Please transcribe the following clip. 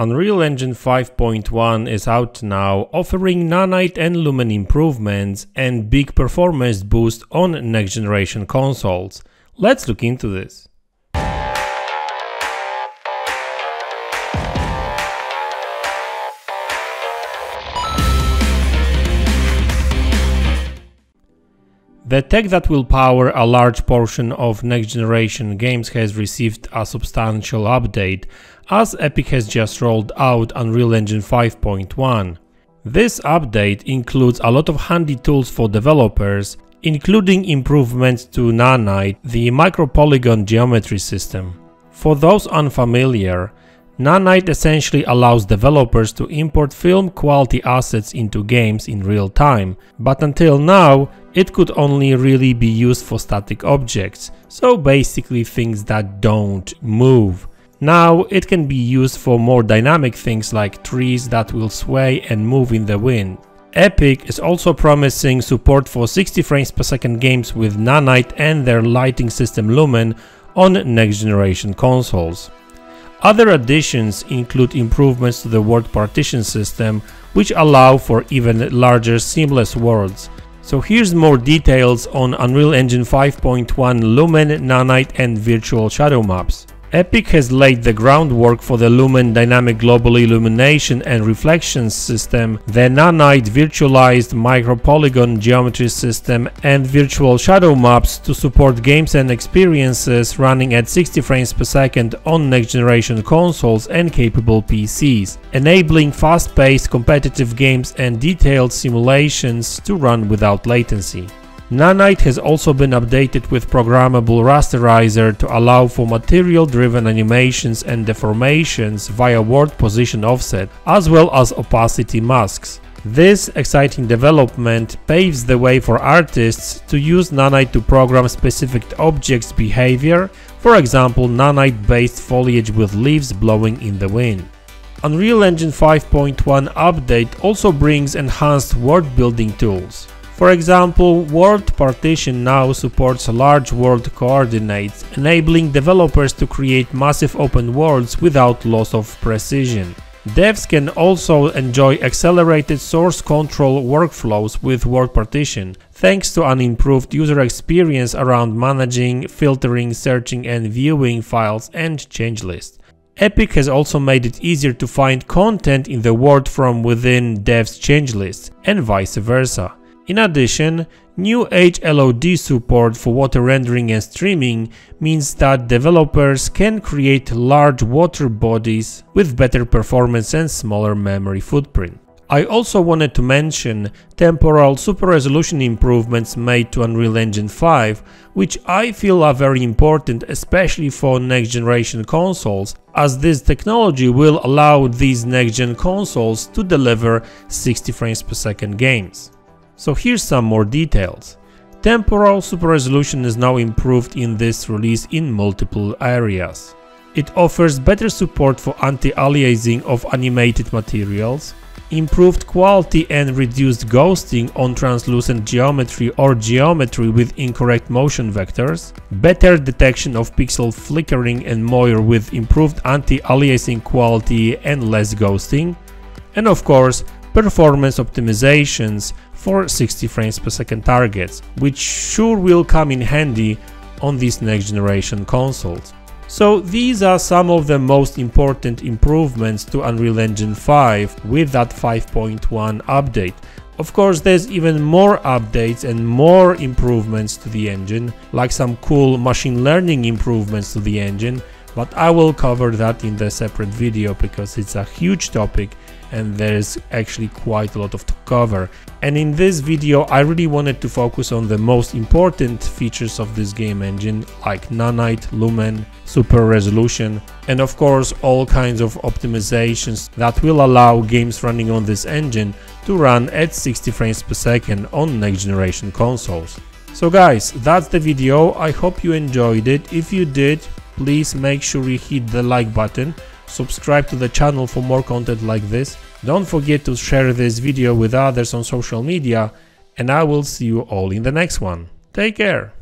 Unreal Engine 5.1 is out now, offering nanite and lumen improvements and big performance boost on next generation consoles. Let's look into this. The tech that will power a large portion of next generation games has received a substantial update, as Epic has just rolled out Unreal Engine 5.1. This update includes a lot of handy tools for developers, including improvements to Nanite, the micropolygon geometry system. For those unfamiliar, Nanite essentially allows developers to import film quality assets into games in real time, but until now it could only really be used for static objects, so basically things that don't move. Now it can be used for more dynamic things like trees that will sway and move in the wind. Epic is also promising support for 60 frames per second games with Nanite and their lighting system Lumen on next generation consoles. Other additions include improvements to the world partition system, which allow for even larger seamless worlds. So here's more details on Unreal Engine 5.1 Lumen, Nanite and Virtual Shadow maps. Epic has laid the groundwork for the Lumen dynamic global illumination and reflections system, the Nanite virtualized micropolygon geometry system, and virtual shadow maps to support games and experiences running at 60 frames per second on next generation consoles and capable PCs, enabling fast-paced competitive games and detailed simulations to run without latency. Nanite has also been updated with programmable rasterizer to allow for material-driven animations and deformations via world position offset, as well as opacity masks. This exciting development paves the way for artists to use Nanite to program specific objects' behavior, for example Nanite-based foliage with leaves blowing in the wind. Unreal Engine 5.1 update also brings enhanced world building tools. For example, World Partition now supports large world coordinates, enabling developers to create massive open worlds without loss of precision. Devs can also enjoy accelerated source control workflows with World Partition, thanks to an improved user experience around managing, filtering, searching and viewing files and change lists. Epic has also made it easier to find content in the world from within devs change lists, and vice versa. In addition, new HLOD support for water rendering and streaming means that developers can create large water bodies with better performance and smaller memory footprint. I also wanted to mention temporal super resolution improvements made to Unreal Engine 5, which I feel are very important especially for next generation consoles, as this technology will allow these next gen consoles to deliver 60 frames per second games. So here's some more details. Temporal super resolution is now improved in this release in multiple areas. It offers better support for anti-aliasing of animated materials, improved quality and reduced ghosting on translucent geometry or geometry with incorrect motion vectors, better detection of pixel flickering and moire with improved anti-aliasing quality and less ghosting, and of course performance optimizations for 60 frames per second targets, which sure will come in handy on these next generation consoles. So these are some of the most important improvements to Unreal Engine 5 with that 5.1 update. Of course there's even more updates and more improvements to the engine, like some cool machine learning improvements to the engine, but I will cover that in the separate video because it's a huge topic and there's actually quite a lot of to cover. And in this video I really wanted to focus on the most important features of this game engine like Nanite, Lumen, Super Resolution and of course all kinds of optimizations that will allow games running on this engine to run at 60 frames per second on next generation consoles. So guys, that's the video, I hope you enjoyed it, if you did, please make sure you hit the like button subscribe to the channel for more content like this, don't forget to share this video with others on social media, and I will see you all in the next one. Take care!